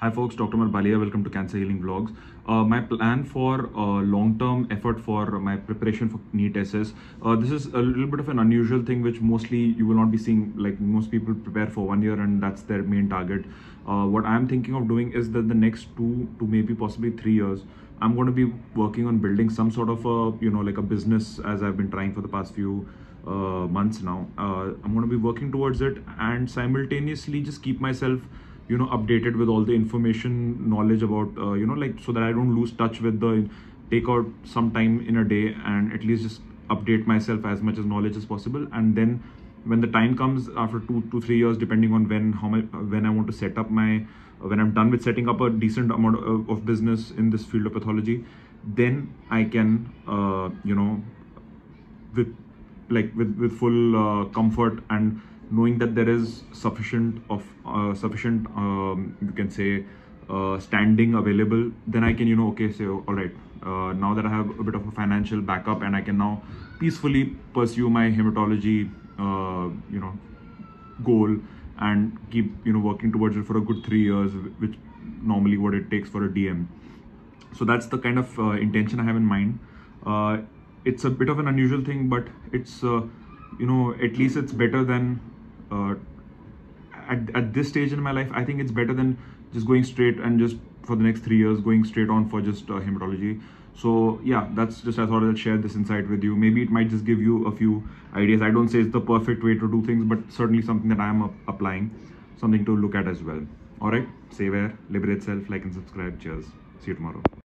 Hi folks, Dr. Marbalia. Welcome to Cancer Healing Vlogs. Uh, my plan for uh, long-term effort for my preparation for NEET SS. Uh, this is a little bit of an unusual thing which mostly you will not be seeing like most people prepare for one year and that's their main target. Uh, what I'm thinking of doing is that the next two to maybe possibly three years, I'm going to be working on building some sort of a, you know, like a business as I've been trying for the past few uh, months now. Uh, I'm going to be working towards it and simultaneously just keep myself you know updated with all the information knowledge about uh, you know like so that i don't lose touch with the take out some time in a day and at least just update myself as much as knowledge as possible. And then when the time comes after two to three years depending on when how much when i want to set up my when i'm done with setting up a decent amount of, of business in this field of pathology then i can uh, you know with like with with full uh, comfort and knowing that there is sufficient of uh, sufficient um, you can say uh, standing available then i can you know okay say all right uh, now that i have a bit of a financial backup and i can now peacefully pursue my hematology uh, you know goal and keep you know working towards it for a good three years which normally what it takes for a dm so that's the kind of uh, intention i have in mind. Uh, it's a bit of an unusual thing but it's you know at least it's better than uh, at, at this stage in my life, I think it's better than just going straight and just for the next three years going straight on for just uh, hematology. So yeah, that's just I thought I'd share this insight with you. Maybe it might just give you a few ideas. I don't say it's the perfect way to do things, but certainly something that I am applying, something to look at as well. All right, save air, liberate self, like and subscribe. Cheers. See you tomorrow.